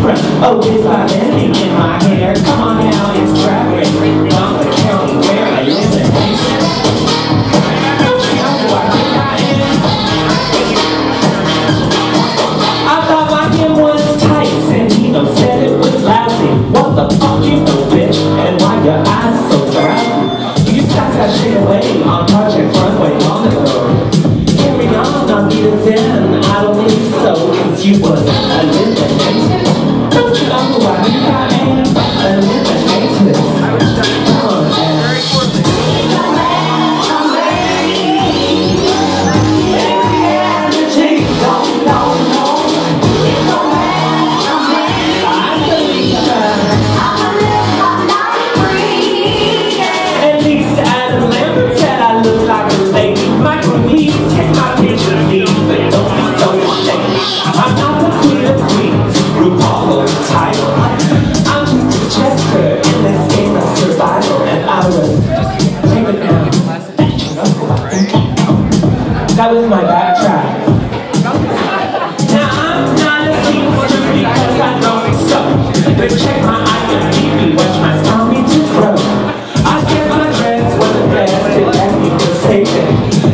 fresh. Oh, yes, I've in my hair. Come on now.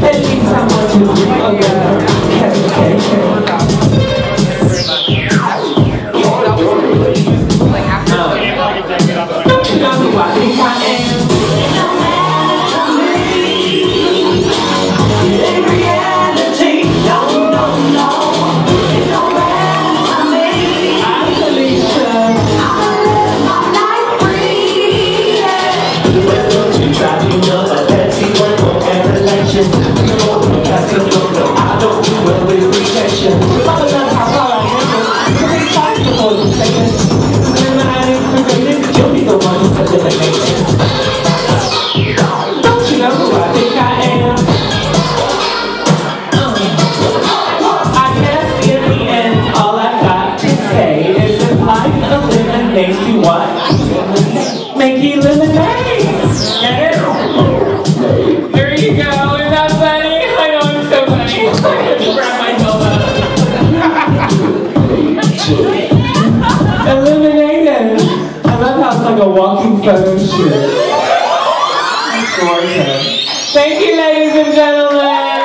telling someone to There you go. Isn't that funny? I know I'm so funny. Eliminated. I love how it's like a walking photo shoot. Thank you, ladies and gentlemen.